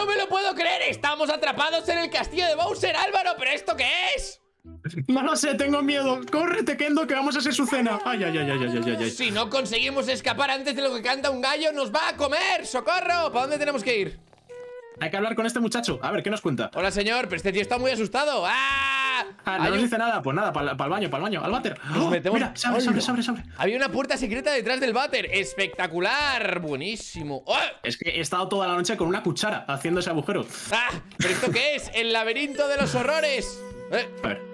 no me lo puedo creer! ¡Estamos atrapados en el castillo de Bowser, Álvaro! ¿Pero esto qué es? No lo sé, tengo miedo. Córrete, Kendo, que vamos a ser su cena. Ay, ay, ay, ay, ay, ay, ay. Si no conseguimos escapar antes de lo que canta un gallo, nos va a comer. ¡Socorro! ¿Para dónde tenemos que ir? Hay que hablar con este muchacho. A ver, ¿qué nos cuenta? Hola, señor, pero este tío está muy asustado. ¡Ah! Ah, no nos dice nada. Pues nada, para el baño, para el baño. Al váter. ¡Oh! Mira, se abre, se abre. Había una puerta secreta detrás del váter. ¡Espectacular! Buenísimo. ¡Oh! Es que he estado toda la noche con una cuchara haciendo ese agujero. ¡Ah! ¿Pero esto qué es? ¡El laberinto de los horrores! A ver.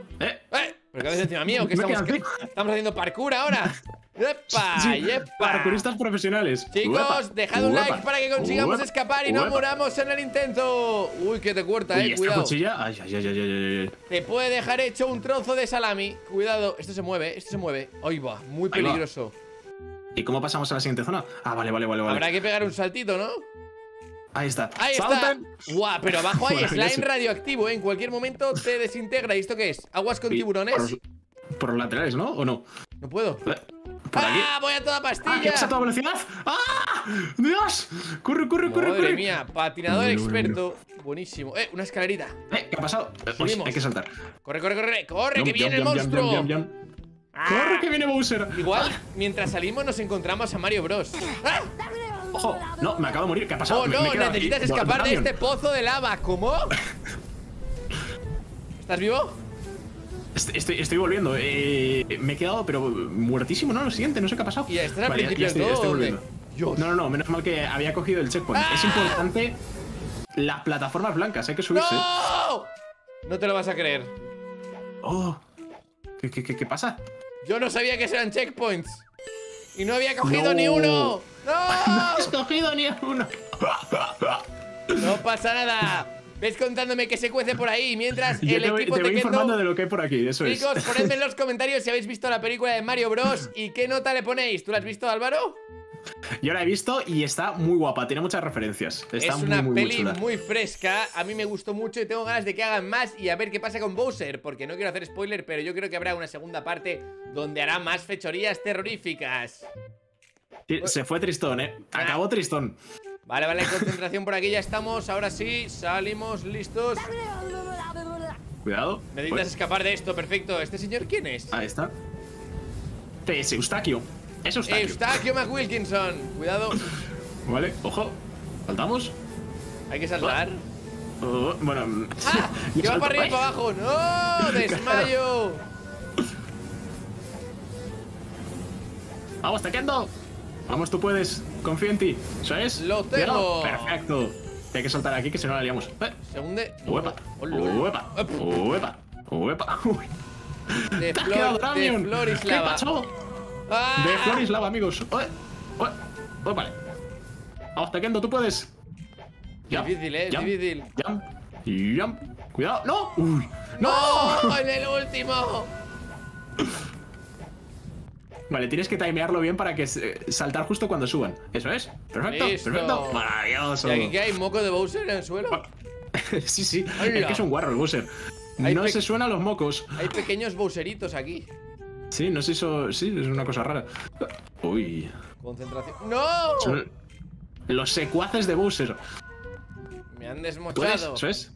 ¿Eh? ¿Eh? ¿Pero qué haces encima mío? ¿Qué estamos, haciendo parkour ahora? ¡Epa! Sí, ¡Yepa! Parkouristas profesionales. Chicos, dejad un like para que consigamos escapar y no muramos en el intento. Uy, que te corta, eh. Cuidado. cuchilla. Ay, ay, ay, ay, ay, ay. Te puede dejar hecho un trozo de salami. Cuidado, esto se mueve, esto se mueve. Ahí va, muy va. peligroso. ¿Y cómo pasamos a la siguiente zona? Ah, vale, vale, vale, vale. Habrá que pegar un saltito, ¿no? Ahí está. Ahí está. Guau, pero abajo hay slime radioactivo, ¿eh? En cualquier momento te desintegra. ¿Y esto qué es? ¿Aguas con tiburones? Por, los- por los laterales, ¿no? ¿O no? No puedo. Por aquí. ¡Ah! ¡Voy a toda ¡Ah, que pastilla! vas a toda velocidad! ¡Ah! ¡Dios! ¡Corre, corre, corre, Madre corre! mía, patinador Bueno, bueno, experto. Buenísimo. Eh, una escalerita. Eh, ¿Qué ha pasado? Eh, uy, Subimos. hay que saltar. Corre, corre, corre. ¡Corre, que viene el monstruo! ¡Ah! ¡Corre, que viene Bowser! Igual, mientras salimos nos encontramos a Mario Bros. ¡Ah! ¡Ojo! No, me acabo de morir. ¿Qué ha pasado? ¡Oh, Me- me no! Necesitas aquí. escapar de este pozo de lava. ¿Cómo? ¿Estás vivo? Est- Estoy, estoy volviendo. Eh, me he quedado, pero muertísimo, ¿no? Lo siguiente, no sé qué ha pasado. ¿Y Vale, ya- principio ya estoy, estoy volviendo. Dios. No, no, no, menos mal que había cogido el checkpoint. ¡Ah! Es importante las plataformas blancas, hay que subirse. ¡No! No te lo vas a creer. Oh. ¿Qué, qué, qué, qué pasa? Yo no sabía que eran checkpoints. Y no había cogido No. ni uno. No ¡No! has cogido ni uno. No pasa nada. Ves contándome que se cuece por ahí mientras Yo el te voy, equipo te voy informando de lo que hay por aquí, eso es. Chicos, ponedme en los comentarios si habéis visto la película de Mario Bros. y qué nota le ponéis. ¿Tú la has visto, Álvaro? Yo la he visto y está muy guapa, tiene muchas referencias. Está es muy, una muy, muy peli chula. muy fresca. A mí me gustó mucho y tengo ganas de que hagan más y a ver qué pasa con Bowser. Porque no quiero hacer spoiler, pero yo creo que habrá una segunda parte donde hará más fechorías terroríficas. Sí, Se fue tristón, eh. Acabó tristón. Vale, vale, concentración por aquí, ya estamos. Ahora sí, salimos listos. Cuidado. Necesitas Pues, escapar de esto, perfecto. ¿Este señor quién es? ahí está. Es Eustaquio. Es Eustaquio. Eustaquio McWilkinson. Cuidado, Vale, ojo. ¿Saltamos? hay que saltar. Oh, bueno. mm, ¡Ah! Que va para arriba y para abajo. ¡No! ¡Desmayo! Vamos, Taquendo. Vamos, tú puedes. Confío en ti. ¿Eso es? Lo tengo. Perfecto. Hay que saltar aquí que si no la liamos. Eh. Uepa. Hola. Uepa. Uepa. Uepa. De Te has quedado, de. Floris ¿Qué Lava. pasó? ¡Ah! De Floris Lava, amigos. Ué. Ué. Ué, vale. Vamos, Taquendo, tú puedes. Jump, Difícil, eh, jump, difícil. Jump. Jump. Cuidado. ¡No! Uy. ¡No! ¡En el último! Vale, tienes que timearlo bien para que eh, saltar justo cuando suban. Eso es. Perfecto. Listo. Perfecto. Maravilloso. ¿Y aquí qué hay? ¿Moco de Bowser en el suelo? sí, sí. Hola. Es que es un guarro el Bowser. No se suenan los mocos. Hay pequeños Bowseritos aquí. Sí, no sé eso. Sí, es una cosa rara. Uy. Concentración. ¡No! Son los secuaces de Bowser. Me han desmochado. Eso es.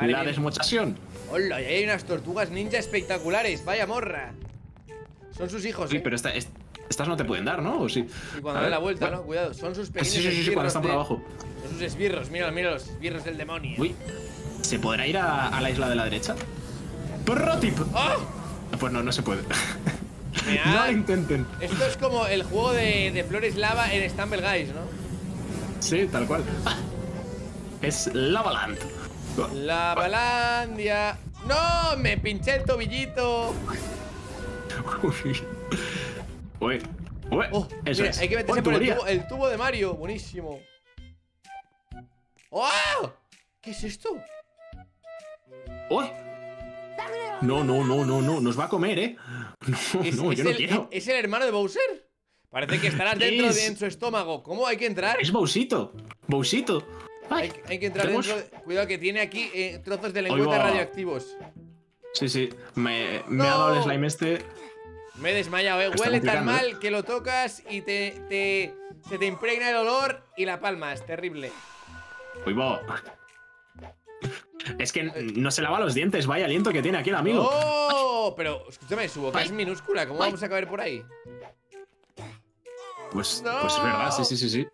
La desmochación. Hola, y hay unas tortugas ninja espectaculares. Vaya morra. Son sus hijos, Sí, ¿eh? pero esta- est- estas no te pueden dar, ¿no? ¿O sí? Y cuando A dan ver, la vuelta, ¿no? Cuidado, son sus pequeños Sí, sí, sí, sí, esbirros cuando están por de- abajo. Son sus esbirros, mira, mira los esbirros del demonio. Uy. ¿Se podrá ir a, a la isla de la derecha? Pro tip. ¡Ah! Pues no, no se puede. No lo intenten. Esto es como el juego de, de Flores Lava en Stumble Guys, ¿no? Sí, tal cual. Ah. Es Lavaland. La Balandia. ¡No! ¡Me pinché el tobillito! Uy. Uy. Uy. Oh, Eso mira, es. hay que meterse Oh, por el tubo, el tubo de Mario. Buenísimo. ¡Oh! ¿Qué es esto? Uy. No, no, no, no, no. Nos va a comer, ¿eh? No, ¿Es, no, es yo no quiero. ¿Es el hermano de Bowser? Parece que estarás dentro Es- de en su estómago. ¿Cómo hay que entrar? Es Bowsito. Bowsito. Hay, Ay, hay que entrar tenemos- dentro. de- Cuidado que tiene aquí eh, trozos de lengüeta radioactivos. Sí, sí. Me, me ha dado el slime este. Me he desmayado, eh. Está Huele tan complicando, mal que lo tocas y te, te, se te impregna el olor y la palmas. Terrible. Uy, bo. Es que no se lava los dientes, vaya aliento que tiene aquí el amigo. ¡Oh! Pero, escúchame, su boca Ay. es minúscula. ¿Cómo Ay. vamos a caber por ahí? Pues, No. pues es verdad, sí, sí, sí, sí.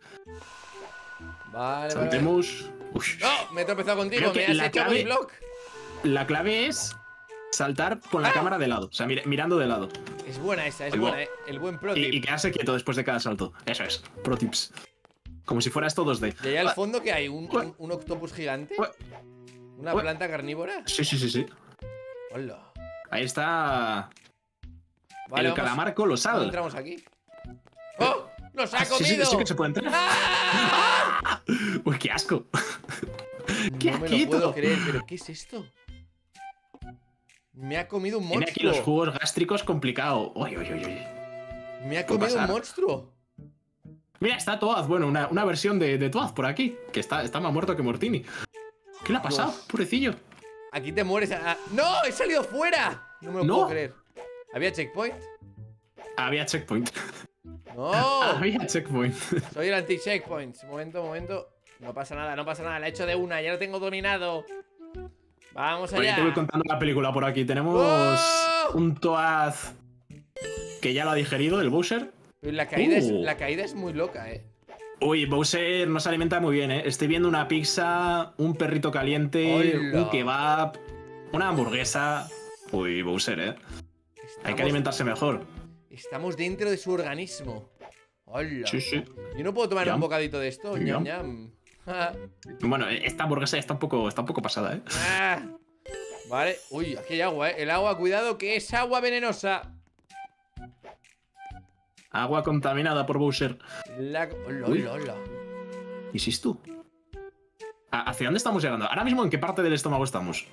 Vale, vale. Saltemos. Uy. ¡No! Me he tropezado contigo. Me has la hecho clave- muy block. La clave es saltar con la Ah. cámara de lado, o sea, mira- mirando de lado. Es buena esa, es buena, ¿eh? El buen pro Y, tip. y quedarse quieto después de cada salto. Eso es. Pro tips. Como si fuera esto 2D. ¿Y allá al fondo que hay? ¿Un, un, un octopus gigante? ¿Una Ué. planta carnívora? Sí, sí, sí, sí. Hola. Ahí está Vale, el vamos. calamar ¿Cómo colosal. entramos aquí? ¡Oh! ¡Nos ha Ah, sí, sí, comido! sí que se puede entrar. ¡Ah! Uy, qué asco. ¡Qué no me lo puedo creer, pero ¿qué es esto? Me ha comido un Tiene aquí los monstruo. jugos gástricos complicado. Uy, uy, uy, uy. Me ha comido un monstruo. Mira, está Toad. Bueno, una, una versión de, de Toad por aquí. Que está, está más muerto que Mortini. ¿Qué le ha pasado? Dios. Purecillo. Aquí te mueres. ah, ¡No! ¡He salido fuera! No me lo No. puedo creer. ¿Había checkpoint? Había checkpoint. ¡No! Había checkpoint. Soy el anti-checkpoint. Momento, momento. No pasa nada, no pasa nada. La he hecho de una, ya lo tengo dominado. Vamos allá. te voy contando la película por aquí. Tenemos ¡Oh! un Toad que ya lo ha digerido, el Bowser. Pero la caída, es, Uh. la caída es muy loca, eh. Uy, Bowser no se alimenta muy bien, ¿eh? Estoy viendo una pizza, un perrito caliente, Hola. un kebab, una hamburguesa. Uy, Bowser, ¿eh? Hay que alimentarse mejor. Estamos dentro de su organismo. Hola. Sí, sí. Yo no puedo tomar un bocadito de esto. Ñam, ñam. Ah, Bueno, esta hamburguesa está un poco, está un poco pasada, ¿eh? ah. Vale. Uy, aquí hay agua, eh. El agua, cuidado, que es agua venenosa. Agua contaminada por Bowser. La... ¿Y si es tú? ¿A- ¿Hacia dónde estamos llegando? Ahora mismo, ¿en qué parte del estómago estamos?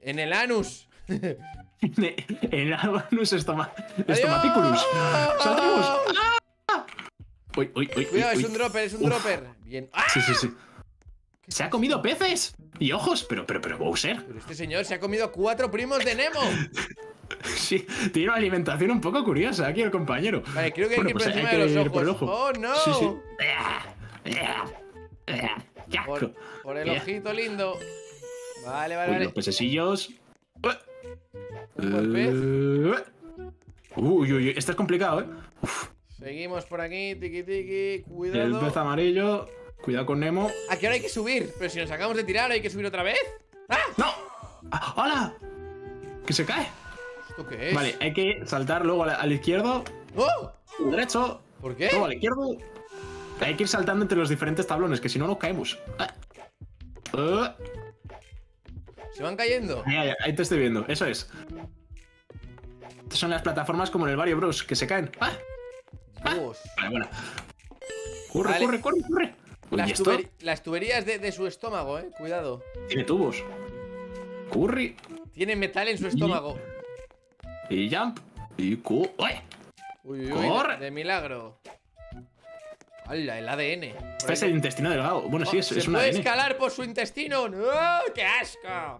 En el anus. en el anus estoma estomaticulus. ¡Adiós! ¡Salimos! Uy, uy, uy, uy, Cuidado, es un dropper, es un Uf. dropper. Bien. ¡Ah! Sí, sí, sí. Se ha comido peces y ojos, pero, pero, pero Bowser. Pero este señor se ha comido cuatro primos de Nemo. Sí, tiene una alimentación un poco curiosa aquí el compañero. Vale, creo que hay Bueno, que ir pues por encima de los ojos. el ojo. ¡Oh, no! Sí, sí. ¡Qué asco! Por, por el ojito lindo. Vale, vale, Uy, vale. los pececillos. Un buen pez. Eh, Uy, uy, uy, este es complicado, ¿eh? Seguimos por aquí, tiki tiki. El Cuidado. pez amarillo. Cuidado con Nemo. ¿A qué hora hay que subir? Pero si nos acabamos de tirar, ¿hay que subir otra vez? ¡Ah! ¡No! Ah, ¡Hola! Que se cae. ¿Esto qué es? Vale, hay que saltar luego al izquierdo. ¡Oh! Derecho. ¿Por qué? Luego al izquierdo. Hay que ir saltando entre los diferentes tablones, que si no nos caemos. Ah. Ah. Se van cayendo. Ahí, ahí, ahí te estoy viendo, eso es. Estas son las plataformas como en el Mario Bros. que se caen. ¡Ah! Dios. Vale, bueno. Corre, Vale. corre, corre, corre. Las, tuberías de, de su estómago, eh. Cuidado. Tiene tubos. Curry. Tiene metal en su estómago. Y jump. Y cu. ¡Uy! Uy, uy, uy. Corre. De, de milagro. ¡Hala! El ADN. Este es el intestino delgado. Bueno, sí, Oh, es, ¿Se es una puede ADN. escalar por su intestino? ¡No! ¡Qué asco!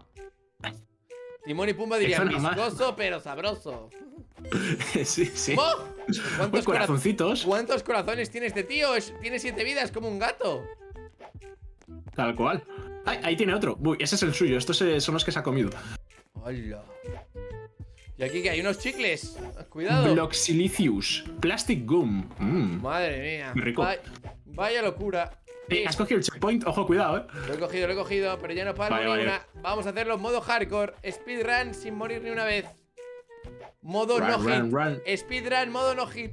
Timón y Pumba dirían viscoso pero sabroso. sí, sí. ¿Cómo? Uy, ¿Cuántos, cora- corazoncitos. ¿Cuántos corazones tiene este tío? Es- tiene siete vidas como un gato. Tal cual. Ay, ahí tiene otro. Uy, ese es el suyo. Estos eh, son los que se ha comido. ¡Hala! Y aquí que hay unos chicles. Cuidado. Bloxilicius. Plastic gum. Mm. Madre mía. Rico. Vaya, vaya locura. Eh, has cogido el checkpoint. Ojo, cuidado, eh. Lo he cogido, lo he cogido, pero ya no paro Vale, ni vale. una. Vamos a hacerlo modo hardcore. Speedrun sin morir ni una vez. Modo Run, no run, hit. run. Speedrun, modo no hit.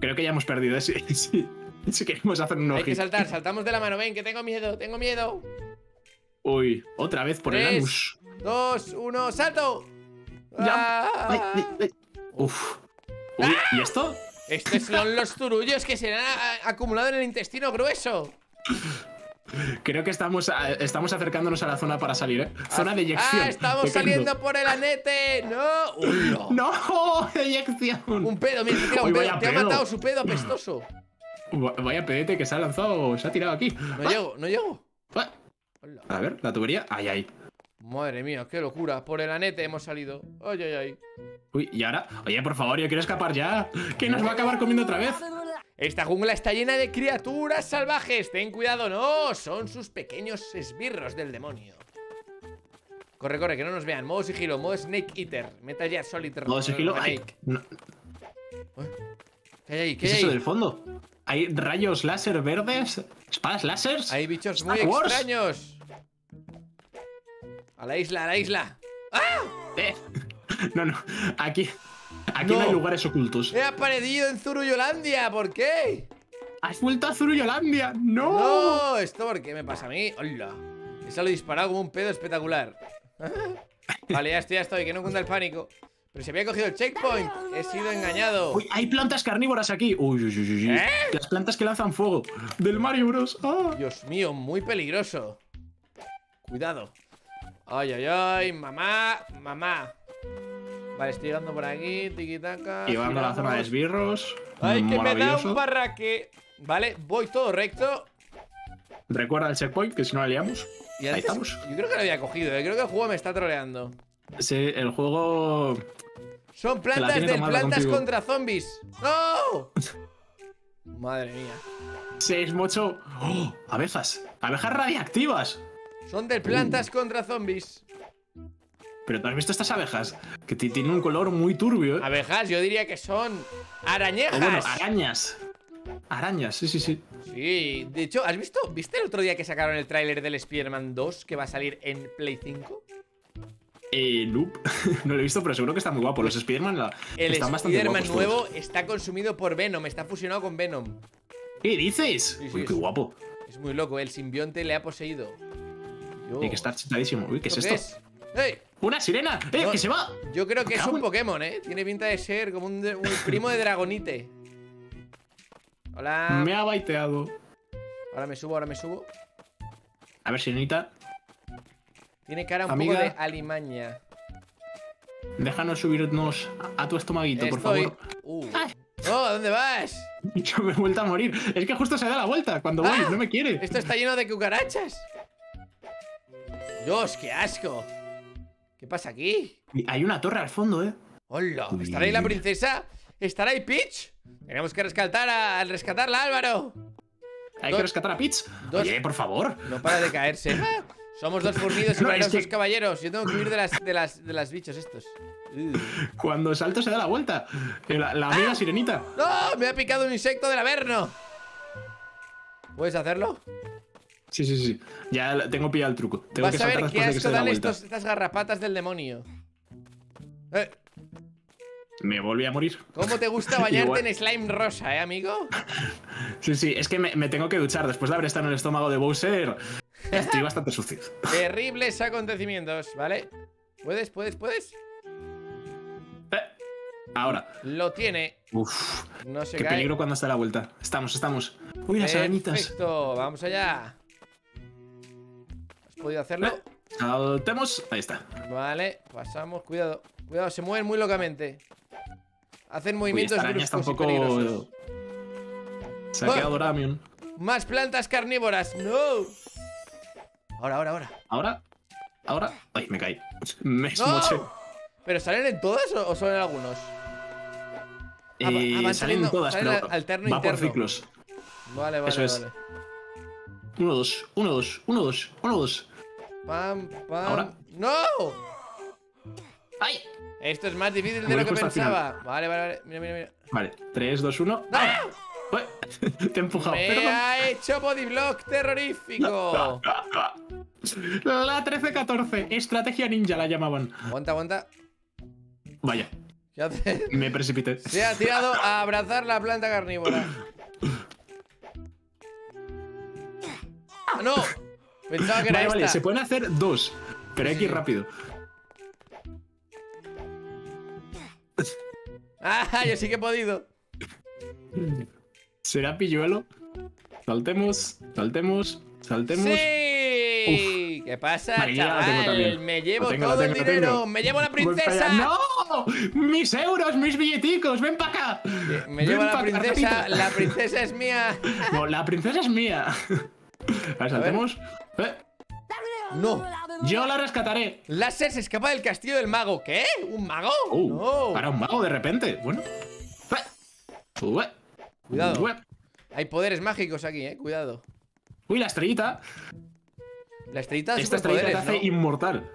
Creo que ya hemos perdido, eh. Sí, sí. Si queremos hacer un Hay que hit. saltar, saltamos de la mano. Ven, que tengo miedo, tengo miedo. Uy, otra vez por el anus. Dos, uno, salto. Ah. Ay, ay, ay. Uf. Uy, ¿y esto? Estos son los turullos que se han acumulado en el intestino grueso. Creo que estamos, a- estamos acercándonos a la zona para salir, ¿eh? Zona de eyección. ¡Ah, estamos saliendo por el anete! ¡No! Uy, no. ¡No! ¡Eyección! Un pedo, mira, un pedo. Te ha matado su pedo apestoso. Va- Vaya pedete que se ha lanzado, se ha tirado aquí. No llego, no llego. Ah. A ver, la tubería. Ay, ay. Madre mía, qué locura. Por el anete hemos salido. Ay, ay, ay. Uy, y ahora, oye, por favor, yo quiero escapar ya. Que nos va a acabar comiendo otra vez. Esta jungla está llena de criaturas salvajes. Ten cuidado, no. Son sus pequeños esbirros del demonio. Corre, corre, que no nos vean. Modo sigilo, modo Snake Eater. Metal Gear Solid Modo sigilo. Ay, no, ¿Qué hay ahí? ¿Qué ¿Qué es eso del fondo? ¿Hay rayos láser verdes? ¿Espadas láseres? Hay bichos muy extraños. A la isla, a la isla. Eh, No, no. Aquí, aquí no. No. hay lugares ocultos. He aparecido en Zuruyolandia. ¿Por qué? ¡Has vuelto a Zuruyolandia! ¡No! No, ¿esto por qué me pasa a mí? ¡Hola! He salido disparado como un pedo espectacular. vale, ya estoy, ya estoy, que no cunda el pánico. Pero se había cogido el checkpoint. He sido engañado. Uy, hay plantas carnívoras aquí. Uy, uy, uy, uy, uy. ¿Eh? Las plantas que lanzan fuego. Del Mario Bros. ¡Ah! Dios mío, muy peligroso. Cuidado. Ay, ay, ay, mamá, mamá. Vale, estoy llegando por aquí, tiquitaca. Llevando a la zona de esbirros. Ay, que me da un barraque. Vale, voy todo recto. Recuerda el checkpoint, que si no la liamos. Y Ahí estamos. yo creo que lo había cogido, eh, creo que el juego me está troleando. Sí, el juego. Son plantas del plantas contigo. contra zombies. ¡No! Madre mía. 6, mocho. ¡Oh! Abejas. Abejas radiactivas. Son del plantas contra zombies. Pero tú has visto estas abejas. Que ti- tienen un color muy turbio, ¿eh? Abejas, yo diría que son O arañejas. bueno, arañas. Arañas, sí, sí, sí. Sí, de hecho, ¿has visto? ¿Viste el otro día que sacaron el tráiler del Spider-Man 2 que va a salir en Play 5? Eh, nope. no lo he visto, pero seguro que está muy guapo. Los Spider-Man la- El están bastante Spider-Man nuevo todos. está consumido por Venom, está fusionado con Venom. ¿Qué dices? Sí, sí, Uy, qué es- guapo. Es muy loco, el simbionte le ha poseído. Hay que estar chetadísimo. Uy, ¿qué es ¿Esto es? ¡Ey! ¡Una sirena! ¡Eh, No, que se va! Yo creo que es un Pokémon, ¿eh? Tiene pinta de ser como un, primo de Dragonite. Hola. Me ha baiteado. Ahora me subo, ahora me subo. A ver, sirenita, Tiene cara un Amiga. poco de alimaña. déjanos subirnos a a tu estomaguito, por favor. Uh. ¿A dónde vas? Yo me he vuelto a morir. Es que justo se da la vuelta cuando voy, Ah, no me quiere. Esto está lleno de cucarachas. Dios, qué asco. ¿Qué pasa aquí? Hay una torre al fondo, ¿eh? ¡Hola! ¿Estará ahí la princesa? ¿Estará ahí Peach? Tenemos que rescatar a, al rescatarla, Álvaro. Hay Dos- que rescatar a Peach. dos- Oye, por favor. No para de caerse. Somos dos fornidos y No, es valerosos que- caballeros. Yo tengo que huir de las, de las, de las bichos estos. Cuando salto se da la vuelta. Eh, La, la amiga sirenita. ¡No! Me ha picado un insecto del averno. ¿Puedes hacerlo? Sí, sí, sí. Ya tengo pillado el truco. Tengo Vas que a ver qué asco dan estos, estas garrapatas del demonio. Eh, Me volví a morir. ¿Cómo te gusta bañarte en slime rosa, eh, amigo? Sí, sí, es que me, me tengo que duchar después de haber estado en el estómago de Bowser. Estoy bastante sucio. Terribles acontecimientos, ¿vale? ¿Puedes, puedes, puedes? Eh, Ahora. Lo tiene. Uf, No se qué cae. peligro cuando está la vuelta. Estamos, estamos. Uy, las arañitas. Perfecto, vamos allá. ¿Has podido hacerlo? Saltemos. Ahí está. Vale, pasamos. Cuidado, cuidado, se mueven muy locamente. Hacen Uy, movimientos un bruscos y poco. peligrosos. Se ha quedado Ramion. Más plantas carnívoras. ¡No! Ahora, ahora, ahora. Ahora. Ahora. Ay, me caí. Me ¡No! esmoché. ¿Pero salen en todas o, solo en algunos? Eh, ah, van salen saliendo- todas, salen pero alterno, va interno. por ciclos. Vale, vale, Eso es. vale. Uno, dos, uno, dos, uno, dos, uno, dos. Pam, pam. Ahora. ¡No! ¡Ay! Esto es más difícil de lo que pensaba. Vale, vale, vale. Mira, mira, mira. Vale, 3, 2, 1. ¡Ah! Te he empujado, Me perdón. ha hecho bodyblock terrorífico. La 13-14, estrategia ninja la llamaban. Aguanta, aguanta. Vaya, ¿Qué hace? me precipité. Se ha tirado a abrazar la planta carnívora. ¡Ah, no! Pensaba que era Vale, vale, se pueden hacer dos, pero hay que ir rápido. ¡Ah! Yo sí que he podido. ¿Será pilluelo? Saltemos, saltemos, saltemos. ¡Sí! ¿Qué pasa, Vale, chaval? Me llevo tengo, todo el dinero. ¡Me llevo la princesa! ¡No! ¡Mis euros, mis billeticos! ¡Ven para acá! Me llevo la princesa. La princesa es mía. No, la princesa es mía. A ver, saltemos. Eh, No. Yo la rescataré. Láser se escapa del castillo del mago. ¿Qué? ¿Un mago? Uh, no. Para un mago de repente. Bueno. Ue, Cuidado. Hay poderes mágicos aquí, eh. Cuidado. Uy, la estrellita. La estrellita de Esta estrellita te hace ¿no? inmortal.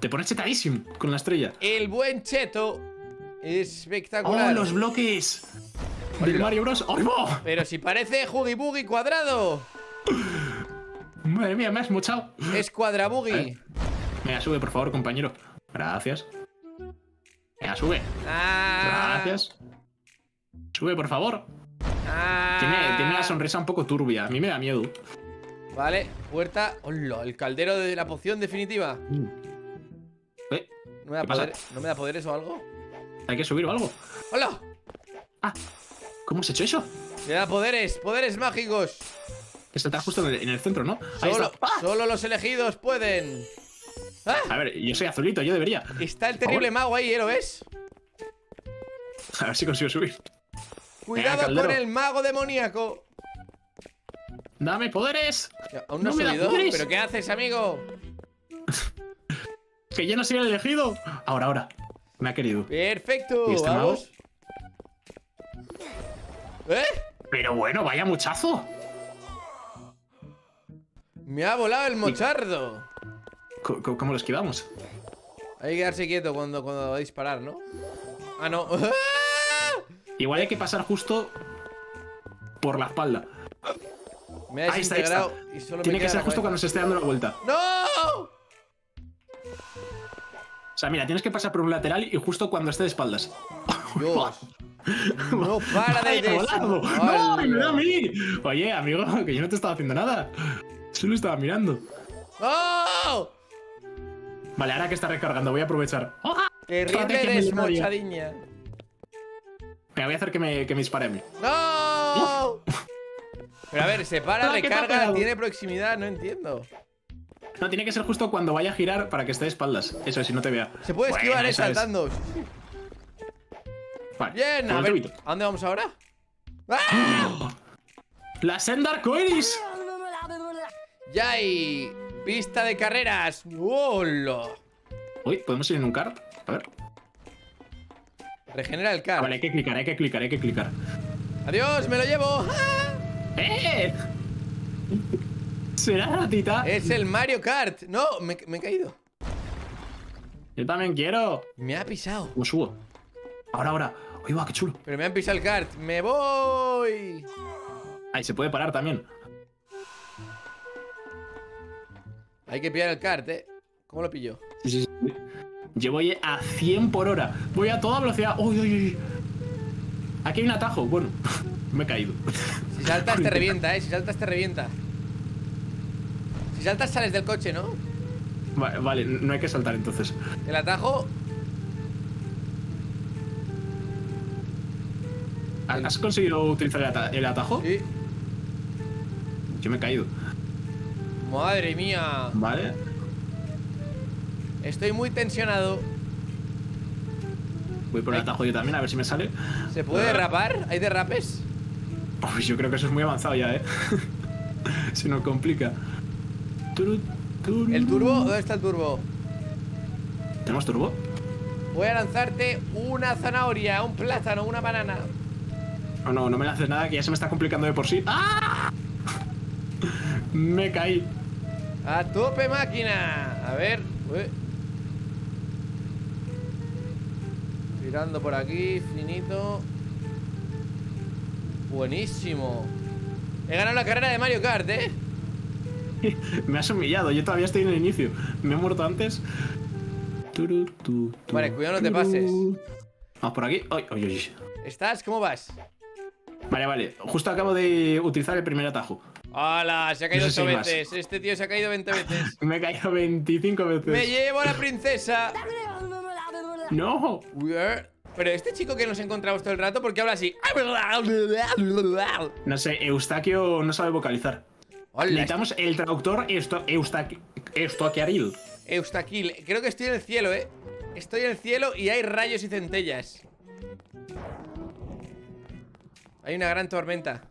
Te pones chetadísimo con la estrella. El buen cheto. Espectacular. ¡Oh, los bloques! Del. Mario Bros. ¡Oh, no! Pero si parece Huggy Boogie cuadrado. Madre mía, me has mochado. Es cuadraboogie. Eh. Venga, sube, por favor, compañero. Gracias. Venga, sube. Ah, Gracias. Sube, por favor. ah. Tiene, tiene una sonrisa un poco turbia. A mí me da miedo. Vale, puerta. Hola, el caldero de la poción definitiva. Eh, ¿No me da, poder- ¿No me da poderes o algo? hay que subir o algo. ¡Hola! Ah, ¿cómo has hecho eso? Me da poderes, poderes mágicos. Saltar justo en el, en el centro, ¿no? Ahí Solo, está. ¡Ah! solo los elegidos pueden. ¡Ah! A ver, yo soy azulito, yo debería. Está el terrible mago ahí, ¿eh? ¿Lo ves? A ver si consigo subir. Cuidado con el mago demoníaco. ¡Dame poderes! Aún no, No has subido. ¿Pero qué haces, amigo? ¡Que yo no soy el elegido! Ahora, ahora. Me ha querido. Perfecto. ¿Y este vamos. ¿Eh? Pero bueno, vaya muchazo. Me ha volado el mochardo. ¿Cómo lo esquivamos? Hay que quedarse quieto cuando, cuando va a disparar, ¿no? Ah, no. Igual hay que pasar justo por la espalda. Me ha Ahí está, ahí está. y solo me Tiene que ser justo cuando se esté dando la vuelta. ¡No! O sea, mira, tienes que pasar por un lateral y justo cuando esté de espaldas. Dios. No para de ¡Vaya volado! ¡No! ¡Me da a mí! Oye, amigo, que yo no te estaba haciendo nada. Solo estaba mirando. ¡Oh! Vale, ahora que está recargando, voy a aprovechar. ¡Ah! Terrible desmochadiña. Me voy a hacer que me, que me dispare a mí. ¡No! Pero a ver, se para, Ah, ¿qué te ha recarga, tiene proximidad, no entiendo. No, tiene que ser justo cuando vaya a girar para que esté de espaldas. Eso es, si no te vea. Se puede Bueno, esquivar, eh, esa es. saltando. Vale, Bien, a ver. tubito. ¿A dónde vamos ahora? ¡Ah! ¡La senda arcoiris! Ya hay pista de carreras. ¡Hola! Uy, ¿podemos ir en un kart? A ver. Regenera el Ah, car. vale, hay que clicar, hay que clicar, hay que clicar. Adiós, me lo llevo. ¡Ah! ¡Eh! ¿Será ratita? Es el Mario Kart. No, me, me he caído. Yo también quiero. Me ha pisado. ¿Cómo subo? Ahora, ahora. Uy, va, qué chulo. Pero me han pisado el kart. ¡Me voy! Ahí se puede parar también. Hay que pillar el kart, ¿eh? ¿Cómo lo pillo? Sí, sí, sí. Yo voy a 100 por hora. Voy a toda velocidad. Uy, uy, uy. Aquí hay un atajo. Bueno, me he caído. Si saltas te revienta, ¿eh? Si saltas te revienta. Si saltas sales del coche, ¿no? Vale, vale, no hay que saltar entonces. El atajo... ¿Has conseguido utilizar el, ata- el atajo? Sí. Yo me he caído. Madre mía. Vale. Estoy muy tensionado. Voy por el atajo yo también, a ver si me sale. ¿Se puede derrapar? ¿Hay derrapes? Uy, yo creo que eso es muy avanzado ya, ¿eh? Se nos complica. Turu, turu. ¿El turbo? ¿Dónde está el turbo? ¿Tenemos turbo? Voy a lanzarte una zanahoria, un plátano, una banana. No, no, no me haces nada, que ya se me está complicando de por sí. ¡Ah! Me caí. A tope máquina. A ver. ué. Tirando por aquí, finito. Buenísimo. He ganado la carrera de Mario Kart, ¿eh? Me has humillado, yo todavía estoy en el inicio. Me he muerto antes. Turu, tu, tu, Vale, cuidado, no te pases. Vamos por aquí. Ay, ay, ay. ¿Estás? ¿Cómo vas? Vale, vale. Justo acabo de utilizar el primer atajo. ¡Hala! Se ha caído No sé si 8 hay más. veces. Este tío se ha caído 20 veces. Me he caído 25 veces. ¡Me llevo a la princesa! ¡No! Pero este chico que nos encontramos todo el rato, ¿por qué habla así? No sé, Eustaquio no sabe vocalizar. Hola, Necesitamos el traductor Eustaqui- Eustaquiaril. Eustaquil. Creo que estoy en el cielo, ¿eh? Estoy en el cielo y hay rayos y centellas. Hay una gran tormenta.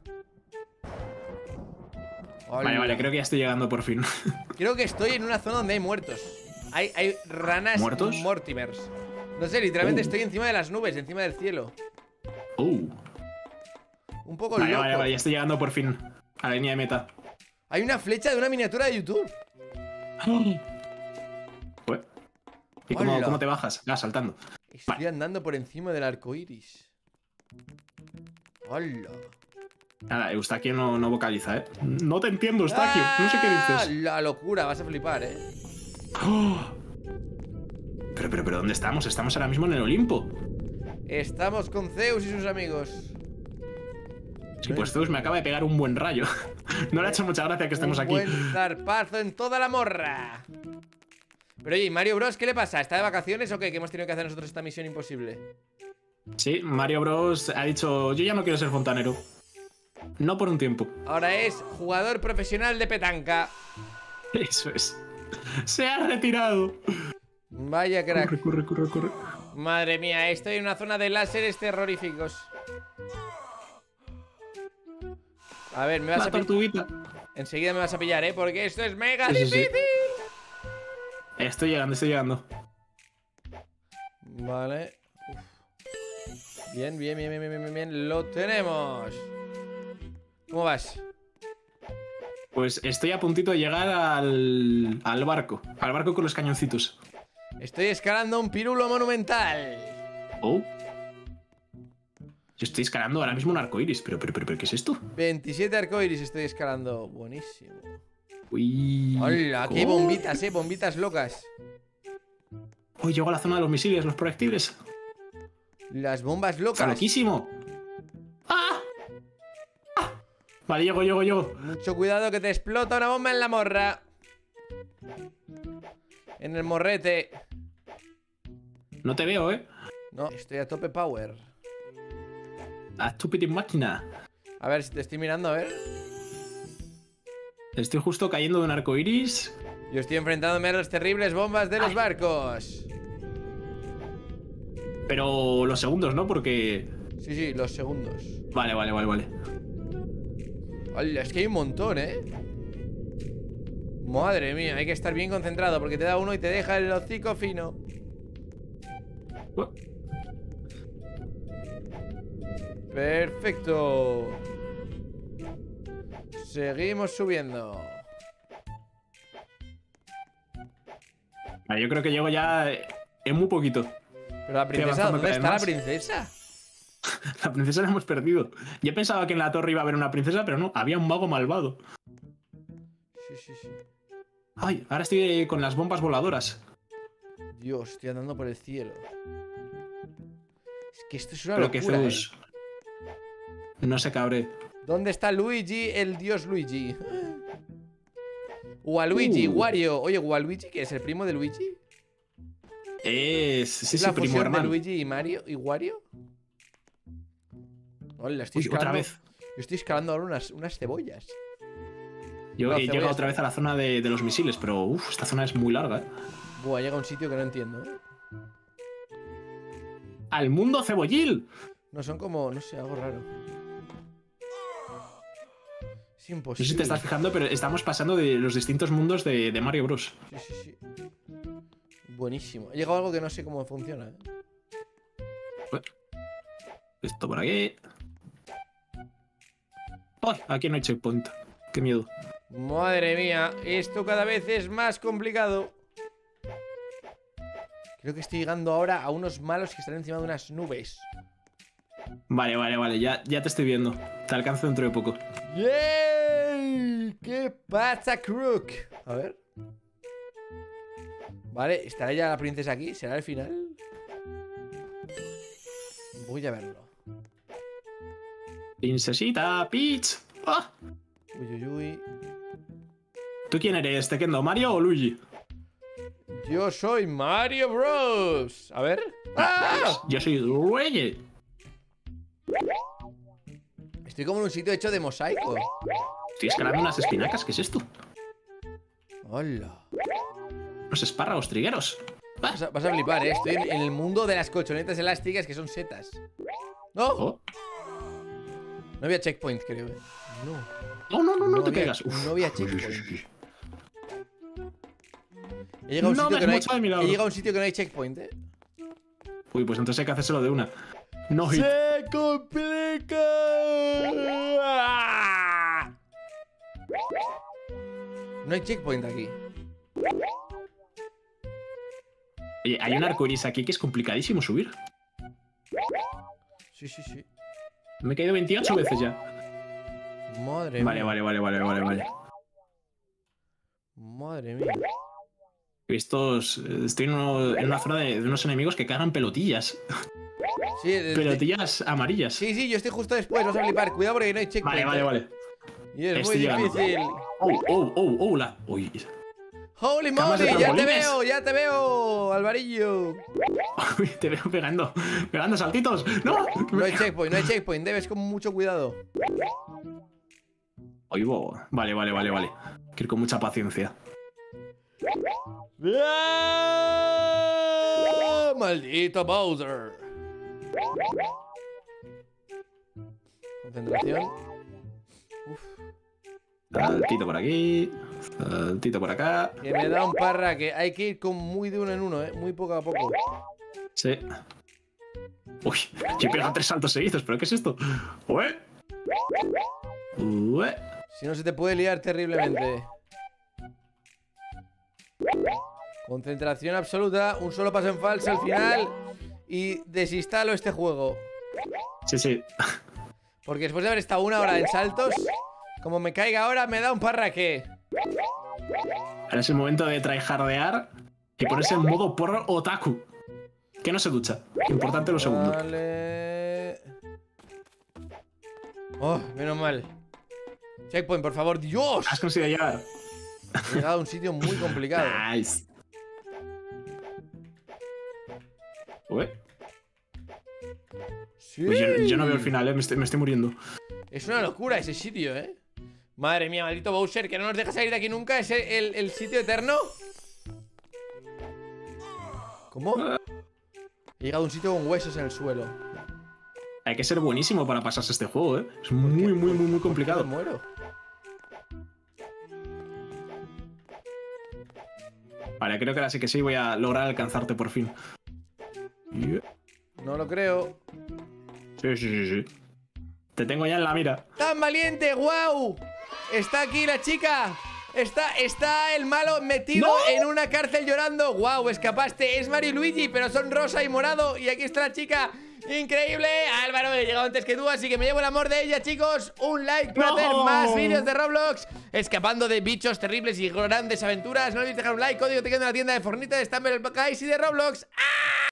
Vale, Hola. vale, creo que ya estoy llegando por fin. Creo que estoy en una zona donde hay muertos. Hay, hay ranas ¿Muertos? Mortimers. No sé, literalmente Oh. estoy encima de las nubes, encima del cielo. Uh, Un poco Vale, loco. vale, vale, ya estoy llegando por fin a la línea de meta. Hay una flecha de una miniatura de YouTube. ¿Y cómo te bajas? Ah, saltando. Estoy andando por encima del arco iris. Hola. Nada, Eustaquio no, no vocaliza, ¿eh? No te entiendo, Eustaquio. No sé qué ¡Ah! dices. La locura, vas a flipar, eh. ¡Oh! Pero, pero, pero, ¿dónde estamos? Estamos ahora mismo en el Olimpo. Estamos con Zeus y sus amigos. Sí, pues Zeus me acaba de pegar un buen rayo. No le ha hecho mucha gracia que estemos Un aquí. buen zarpazo en toda la morra. Pero oye, ¿y Mario Bros, ¿qué le pasa? ¿Está de vacaciones o qué? Que hemos tenido que hacer nosotros esta misión imposible. Sí, Mario Bros ha dicho, yo ya no quiero ser fontanero. No por un tiempo. Ahora es jugador profesional de petanca. Eso es. Se ha retirado. Vaya crack. Corre, corre, corre, corre. Madre mía, estoy en una zona de láseres terroríficos. A ver, me vas La a pillar. Enseguida me vas a pillar, ¿eh? Porque esto es mega Sí, sí, sí. difícil. Estoy llegando, estoy llegando. Vale. Uf. Bien, bien, bien, bien, bien, bien, bien. Lo tenemos. ¿Cómo vas? Pues estoy a puntito de llegar al, al barco. Al barco con los cañoncitos. Estoy escalando un pirulo monumental. Oh. Yo estoy escalando ahora mismo un arco iris. Pero, pero, pero, pero, ¿qué es esto? 27 arcoiris estoy escalando. Buenísimo. Uy. Hola, aquí hay bombitas, eh. Bombitas locas. Uy, llego a la zona de los misiles, los proyectiles. Las bombas Está locas. loquísimo. ¡Ah! ¡Ah! Vale, llego, llego, llego. Mucho cuidado que te explota una bomba en la morra. En el morrete. No te veo, ¿eh? No, estoy a tope power. La estúpida máquina. A ver, si te estoy mirando, a ver. Estoy justo cayendo de un arco iris. Yo estoy enfrentándome a las terribles bombas de los barcos. Pero los segundos, ¿no? Porque. Sí, sí, los segundos. Vale, vale, vale, vale. Es que hay un montón, ¿eh? Madre mía, hay que estar bien concentrado porque te da uno y te deja el hocico fino. Perfecto. Seguimos subiendo. Yo creo que llego ya en muy poquito. Pero la princesa, ¿dónde está la princesa? La princesa la hemos perdido. Yo pensaba que en la torre iba a haber una princesa, pero no, había un mago malvado. Sí, sí, sí. Ay, ahora estoy eh, con las bombas voladoras. Dios, estoy andando por el cielo. Es que esto es una Pero que locura. ¿eh? Zeus. No se cabre. ¿Dónde está Luigi, el dios Luigi? Waluigi, Uh. Wario. Oye, Waluigi, que es el primo de Luigi? Es. Sí, ¿Es sí, la primo fusión de hermano. Luigi y Mario y Wario? Hola, estoy Uy, otra escalando. vez. Yo estoy escalando ahora unas, unas cebollas. Yo No, he llegado otra no. vez a la zona de, de los misiles, pero uff, esta zona es muy larga. ¿eh? Buah, llega a un sitio que no entiendo. ¿eh? ¡Al mundo cebollil! No, son como, no sé, algo raro. Es No imposible. sé si te estás fijando, pero estamos pasando de los distintos mundos de, de Mario Bros. Sí, sí, sí. Buenísimo. Ha llegado algo que no sé cómo funciona. ¿eh? Esto por aquí. ¡Ay! Aquí no hay checkpoint. ¡Qué miedo! Madre mía, esto cada vez es más complicado. Creo que estoy llegando ahora a unos malos que están encima de unas nubes. Vale, vale, vale. Ya, ya te estoy viendo. Te alcanzo dentro de poco. ¡Yay! ¿Qué pasa, Crook? A ver. Vale, ¿estará ya la princesa aquí? ¿Será el final? Voy a verlo. Princesita Peach. ¡Ah! Uy, uy, uy. ¿Tú quién eres? ¿Te quedo Mario o Luigi? Yo soy Mario Bros. A ver. ¡Ah! Yo soy Luigi. Estoy como en un sitio hecho de mosaico. Estoy escalando unas espinacas. ¿Qué es esto? Hola. Unos espárragos trigueros. Ah, Vas a, vas a flipar, ¿eh? Estoy en, en el mundo de las colchonetas elásticas que son setas. ¡No! oh. No había checkpoint, creo. ¿eh? No. No, no, no, no, te había, pegas. Uf. No había checkpoint. He llegado, a un No sitio que no hay, mucho de mi lado. he llegado a un sitio que no hay checkpoint, ¿eh? Uy, pues entonces hay que hacérselo de una. No hit. complica! No hay checkpoint aquí. Oye, hay un arco iris aquí que es complicadísimo subir. Sí, sí, sí. Me he caído 28 veces ya. Madre Vale, mía. vale, vale, vale, vale, vale. Madre mía. Estos. Estoy en, uno- en una zona de, de unos enemigos que cagan pelotillas. Sí, de- de- Pelotillas amarillas. sí, sí, yo estoy justo después. Vas a flipar. Cuidado porque no hay checkpoint. Vale, vale, eh. vale. Y es Estoy muy llegando. difícil. Oh, oh, oh, oh, la. Uy. Holy moly, ya te veo, ya te veo, Alvarillo. Te veo pegando. Pegando saltitos. ¡No! No hay checkpoint, no hay checkpoint. Debes con mucho cuidado. Oigo. Vale, vale, vale, vale. Hay que ir con mucha paciencia. ¡Ah! Maldito Bowser. Concentración. Uf, Saltito por aquí. Saltito por acá. que me da un parra que hay que ir con muy de uno en uno, eh. Muy poco a poco. Sí. Uy, yo he pegado tres saltos seguidos, ¿pero qué es esto? Ué. Ué. Si no se te puede liar terriblemente. Concentración absoluta, un solo paso en falsa al final y desinstalo este juego. Sí, sí. Porque después de haber estado una hora en saltos, como me caiga ahora, me da un parraque. Ahora es el momento de tryhardear y ponerse en modo porro otaku. Que no se ducha. Importante lo segundo. Vale. Oh, menos mal. Checkpoint, por favor. ¡Dios! Has conseguido llegar. He llegado a un sitio muy complicado. Nice. Ué. Sí. Uy, yo, yo no veo el final, eh. me, estoy, me estoy muriendo. Es una locura ese sitio, ¿eh? Madre mía, maldito Bowser, que no nos deja salir de aquí nunca. ¿Es el, el- el sitio eterno? ¿Cómo? He llegado a un sitio con huesos en el suelo. Hay que ser buenísimo para pasarse este juego, eh. Es muy, muy, muy, muy Me complicado. muero. Vale, creo que ahora sí que sí voy a lograr alcanzarte por fin. Yeah. No lo creo. Sí, sí, sí, sí. Te tengo ya en la mira. ¡Tan valiente! ¡Guau! Está aquí la chica. Está, está el malo metido ¡No! en una cárcel llorando. ¡Guau! Escapaste. Es Mario y Luigi, pero son rosa y morado. Y aquí está la chica. ¡Increíble! Álvaro, he llegado antes que tú, así que me llevo el amor de ella, chicos. Un like para ¡No! hacer más vídeos de Roblox. Escapando de bichos terribles y grandes aventuras. No olvides dejar un like, código te queda en la tienda de Fornita de Stumble Guys y de Roblox. ¡Ah!